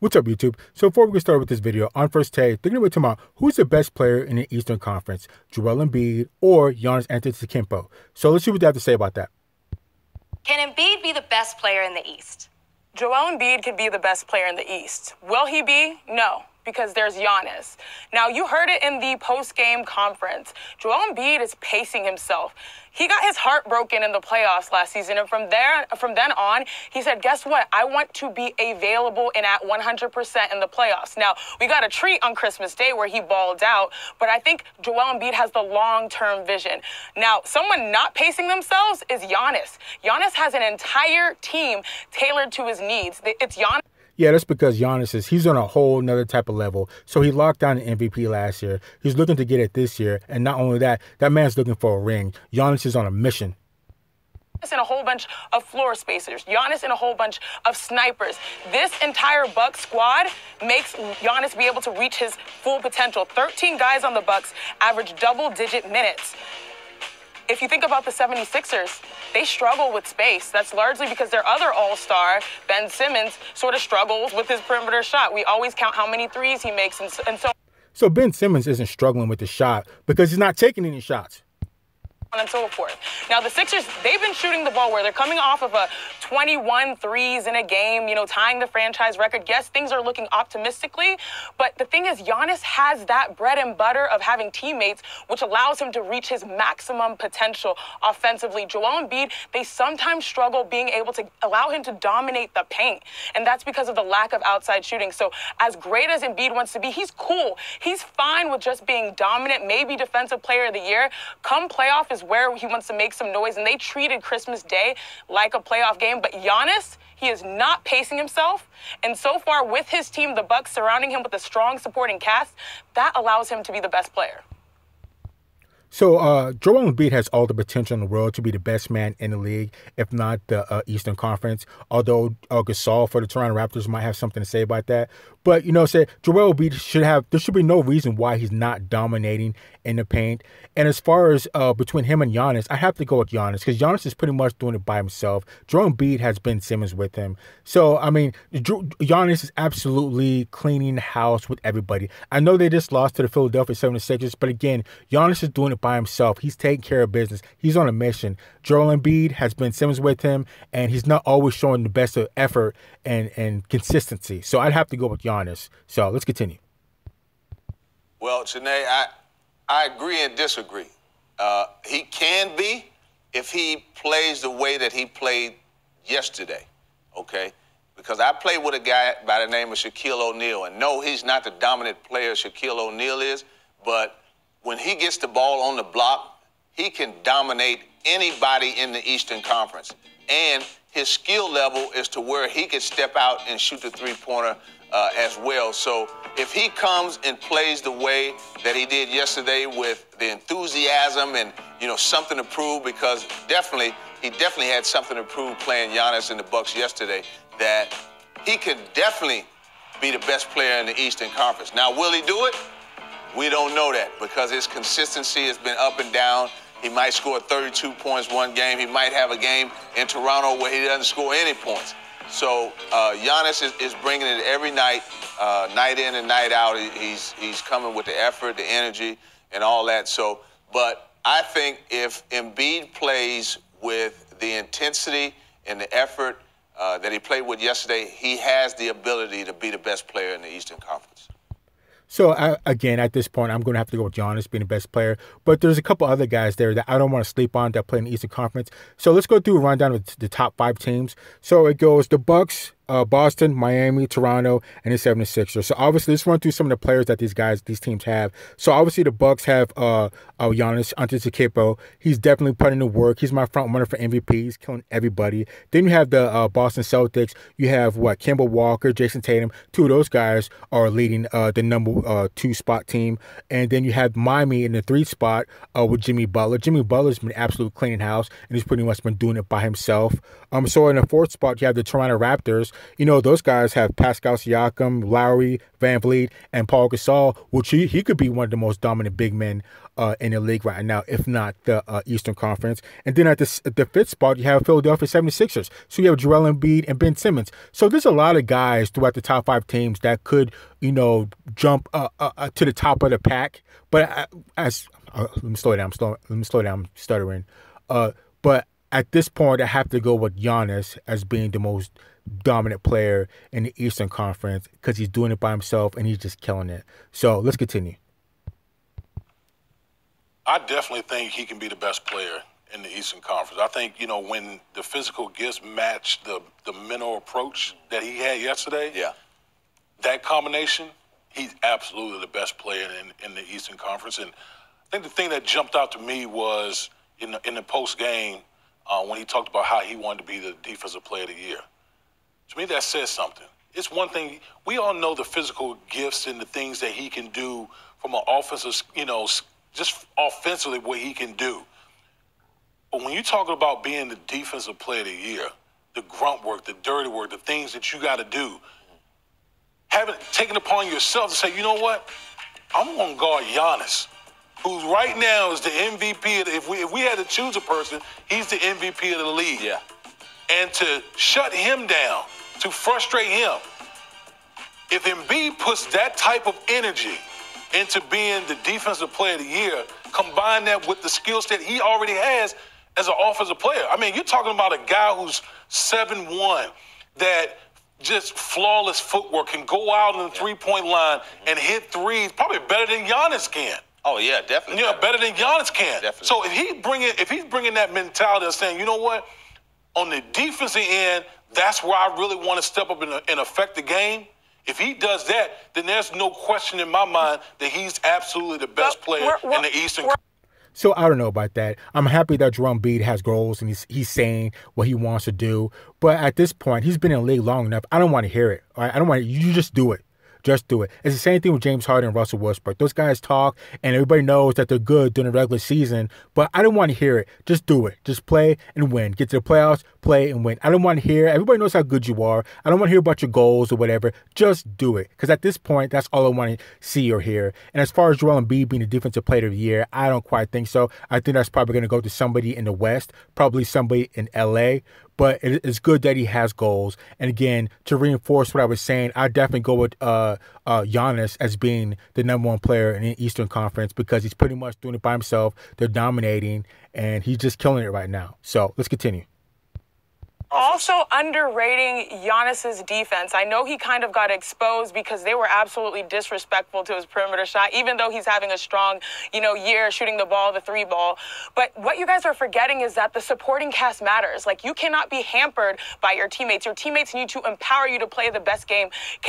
What's up, YouTube? So before we get started with this video, on first take, they're going to be talking about who's the best player in the Eastern Conference, Joel Embiid or Giannis Antetokounmpo. So let's see what they have to say about that. Can Embiid be the best player in the East? Joel Embiid could be the best player in the East. Will he be? No because there's Giannis. Now, you heard it in the post game conference. Joel Embiid is pacing himself. He got his heart broken in the playoffs last season, and from there, from then on, he said, "Guess what? I want to be available and at 100% in the playoffs." Now, we got a treat on Christmas Day where he balled out, but I think Joel Embiid has the long-term vision. Now, someone not pacing themselves is Giannis. Giannis has an entire team tailored to his needs. It's Giannis. Yeah, that's because Giannis is he's on a whole nother type of level. So he locked down the MVP last year. He's looking to get it this year, and not only that, that man's looking for a ring. Giannis is on a mission. Giannis and a whole bunch of floor spacers. Giannis and a whole bunch of snipers. This entire Buck squad makes Giannis be able to reach his full potential. 13 guys on the Bucks average double-digit minutes if you think about the 76ers, they struggle with space. That's largely because their other all star, Ben Simmons, sort of struggles with his perimeter shot. We always count how many threes he makes. And, and so. So Ben Simmons isn't struggling with the shot because he's not taking any shots and so forth. Now, the Sixers, they've been shooting the ball where they're coming off of a 21 threes in a game, you know, tying the franchise record. Yes, things are looking optimistically, but the thing is, Giannis has that bread and butter of having teammates, which allows him to reach his maximum potential offensively. Joel Embiid, they sometimes struggle being able to allow him to dominate the paint, and that's because of the lack of outside shooting. So, as great as Embiid wants to be, he's cool. He's fine with just being dominant, maybe defensive player of the year. Come playoff is is where he wants to make some noise. And they treated Christmas Day like a playoff game. But Giannis, he is not pacing himself. And so far, with his team, the Bucks surrounding him with a strong supporting cast, that allows him to be the best player. So uh, Joel Embiid has all the potential in the world to be the best man in the league, if not the uh, Eastern Conference. Although uh, Gasol for the Toronto Raptors might have something to say about that. But you know, say Joel Embiid should have. There should be no reason why he's not dominating in the paint. And as far as uh, between him and Giannis, I have to go with Giannis because Giannis is pretty much doing it by himself. Joel Embiid has Ben Simmons with him. So I mean, Giannis is absolutely cleaning the house with everybody. I know they just lost to the Philadelphia 76ers, but again, Giannis is doing it by himself. He's taking care of business. He's on a mission. Joel Embiid has Ben Simmons with him, and he's not always showing the best of effort and, and consistency. So I'd have to go with Giannis. So let's continue. Well, Chiney, I, I agree and disagree. Uh, he can be if he plays the way that he played yesterday, okay? Because I played with a guy by the name of Shaquille O'Neal, and no, he's not the dominant player Shaquille O'Neal is, but when he gets the ball on the block, he can dominate anybody in the Eastern Conference. And his skill level is to where he can step out and shoot the three pointer uh, as well. So if he comes and plays the way that he did yesterday with the enthusiasm and you know something to prove, because definitely he definitely had something to prove playing Giannis in the Bucks yesterday. That he could definitely be the best player in the Eastern Conference. Now, will he do it? We don't know that because his consistency has been up and down. He might score 32 points one game. He might have a game in Toronto where he doesn't score any points. So uh, Giannis is, is, bringing it every night, uh, night in and night out. He's he's coming with the effort, the energy, and all that. So, but I think if Embiid plays with the intensity and the effort uh, that he played with yesterday, he has the ability to be the best player in the Eastern Conference. So I, again, at this point, I'm going to have to go with Giannis being the best player. But there's a couple other guys there that I don't want to sleep on that play in the Eastern Conference. So let's go through a rundown of the top five teams. So it goes the Bucks, uh, Boston, Miami, Toronto, and the 76ers. So obviously, let's run through some of the players that these guys, these teams have. So obviously, the Bucks have uh, uh Giannis Antetokounmpo. He's definitely putting in the work. He's my front runner for MVP. He's killing everybody. Then you have the uh, Boston Celtics. You have what Kemba Walker, Jayson Tatum. Two of those guys are leading uh, the number uh, two spot team. And then you have Miami in the three spot uh, with Jimmy Butler. Jimmy Butler's been absolute cleaning house, and he's pretty much been doing it by himself. Um, so in the fourth spot, you have the Toronto Raptors you know, those guys have Pascal Siakam, Lowry, VanVleet, and Paul Gasol, which he, he could be one of the most dominant big men uh, in the league right now, if not the uh, Eastern Conference. And then at the, the fifth spot, you have Philadelphia 76ers. So you have Joel Embiid and Ben Simmons. So there's a lot of guys throughout the top five teams that could, you know, jump uh, uh, uh to the top of the pack. But uh, as let me slow down, slow, let me slow down, I'm stuttering. but at this point, I have to go with Giannis as being the most dominant player in the Eastern Conference because he's doing it by himself and he's just killing it. So let's continue. I definitely think he can be the best player in the Eastern Conference. I think you know when the physical gifts match the the mental approach that he had yesterday. Yeah. That combination, he's absolutely the best player in, in the Eastern Conference. And I think the thing that jumped out to me was in the, in the post game uh, when he talked about how he wanted to be the defensive player of the year. To me, that says something. It's one thing we all know the physical gifts and the things that he can do from an offensive, you know, just offensively what he can do. But when you talk about being the defensive player of the year, the grunt work, the dirty work, the things that you got to do, having taken upon yourself to say, you know what, I'm going to guard Giannis, who right now is the MVP. The, if we if we had to choose a person, he's the MVP of the league. Yeah. And to shut him down, to frustrate him. If Embiid puts that type of energy into being the defensive player of the year, combine that with the skill set he already has as an offensive player. I mean, you're talking about a guy who's 7-1 that just flawless footwork can go out on the three-point line and hit threes, probably better than Giannis can. Oh yeah, definitely. Yeah, better than Giannis can. Definitely. So if he bringing if he's bringing that mentality of saying, you know what, on the defensive end, that's where I really want to step up and, and affect the game. If he does that, then there's no question in my mind that he's absolutely the best player we're, we're, in the Eastern. So I don't know about that. I'm happy that Joel Embiid has goals and he's he's saying what he wants to do. But at this point, he's been in the league long enough. I don't want to hear it. Right? I don't want you just do it. Just do it. It's the same thing with James Harden and Russell Westbrook. Those guys talk, and everybody knows that they're good during the regular season, but I don't want to hear it. Just do it. Just play and win. Get to the playoffs, play and win. I don't want to hear, everybody knows how good you are. I don't want to hear about your goals or whatever. Just do it. Because at this point, that's all I want to see or hear. And as far as Joel Embiid being the defensive player of the year, I don't quite think so. I think that's probably going to go to somebody in the West, probably somebody in LA but it's good that he has goals. And again, to reinforce what I was saying, I definitely go with uh, uh, Giannis as being the number one player in the Eastern Conference because he's pretty much doing it by himself. They're dominating, and he's just killing it right now. So let's continue. Also underrating Giannis's defense. I know he kind of got exposed because they were absolutely disrespectful to his perimeter shot, even though he's having a strong, you know, year shooting the ball, the three ball. But what you guys are forgetting is that the supporting cast matters. Like you cannot be hampered by your teammates. Your teammates need to empower you to play the best game.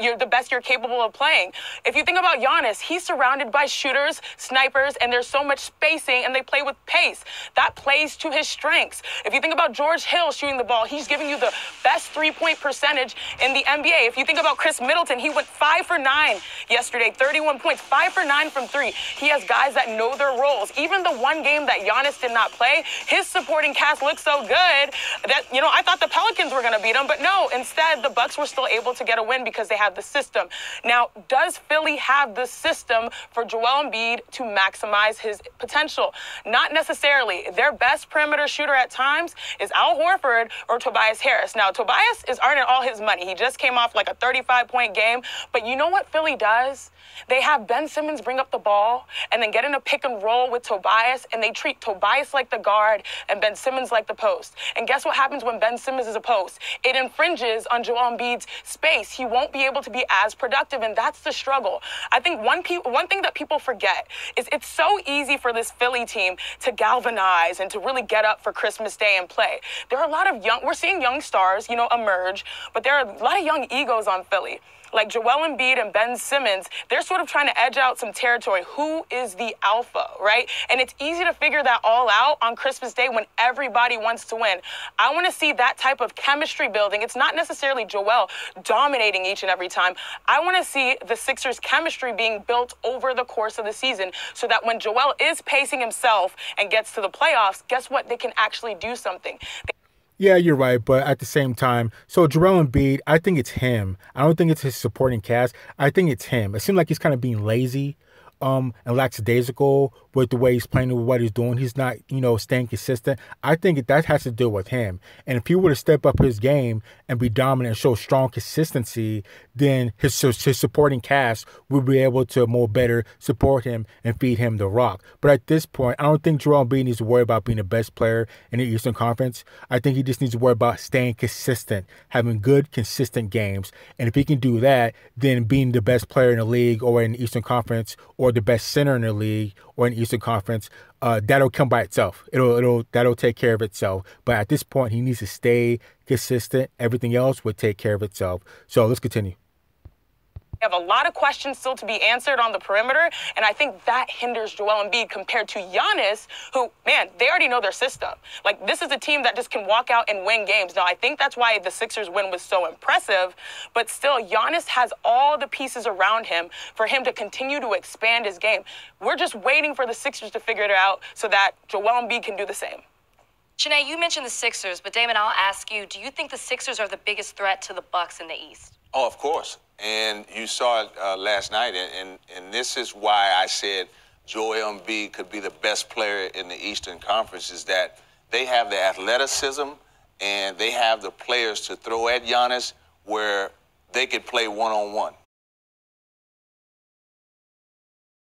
You're the best you're capable of playing. If you think about Giannis, he's surrounded by shooters, snipers, and there's so much spacing, and they play with pace. That plays to his strengths. If you think about George Hill shooting the ball, he's He's giving you the best three point percentage in the NBA. If you think about Khris Middleton, he went five for nine yesterday, 31 points, five for nine from three. He has guys that know their roles. Even the one game that Giannis did not play, his supporting cast looked so good that, you know, I thought the Pelicans were going to beat him, but no, instead, the Bucks were still able to get a win because they have the system. Now, does Philly have the system for Joel Embiid to maximize his potential? Not necessarily. Their best perimeter shooter at times is Al Horford or Tobias Harris. Now, Tobias is earning all his money. He just came off like a 35 point game. But you know what Philly does? They have Ben Simmons bring up the ball and then get in a pick and roll with Tobias, and they treat Tobias like the guard and Ben Simmons like the post. And guess what happens when Ben Simmons is a post? It infringes on Joel Embiid's space. He won't be able to be as productive, and that's the struggle. I think one pe- one thing that people forget is it's so easy for this Philly team to galvanize and to really get up for Christmas Day and play. There are a lot of young, we're seeing young stars, you know, emerge, but there are a lot of young egos on Philly like Joel Embiid and Ben Simmons, they're sort of trying to edge out some territory. Who is the alpha, right? And it's easy to figure that all out on Christmas Day when everybody wants to win. I want to see that type of chemistry building. It's not necessarily Joel dominating each and every time. I want to see the Sixers' chemistry being built over the course of the season so that when Joel is pacing himself and gets to the playoffs, guess what? They can actually do something. They- Yeah, you're right, but at the same time, so Joel Embiid, I think it's him. I don't think it's his supporting cast. I think it's him. It seems like he's kind of being lazy um and lackadaisical with the way he's playing with what he's doing. He's not, you know, staying consistent. I think that has to do with him. And if he were to step up his game and be dominant and show strong consistency, then his, his supporting cast would be able to more better support him and feed him the rock. But at this point, I don't think Jerome Embiid needs to worry about being the best player in the Eastern Conference. I think he just needs to worry about staying consistent, having good, consistent games. And if he can do that, then being the best player in the league or in the Eastern Conference or the best center in the league or in Eastern Conference, uh, that'll come by itself. It'll it'll that'll take care of itself. But at this point, he needs to stay consistent. Everything else would take care of itself. So let's continue have a lot of questions still to be answered on the perimeter, and I think that hinders Joel Embiid compared to Giannis, who, man, they already know their system. Like, this is a team that just can walk out and win games. Now, I think that's why the Sixers win was so impressive, but still, Giannis has all the pieces around him for him to continue to expand his game. We're just waiting for the Sixers to figure it out so that Joel Embiid can do the same. Chiney, you mentioned the Sixers, but Damon, I'll ask you, do you think the Sixers are the biggest threat to the Bucks in the East? Oh, of course. And you saw it uh, last night, and, and, and this is why I said Joel Embiid could be the best player in the Eastern Conference is that they have the athleticism and they have the players to throw at Giannis where they could play one-on-one.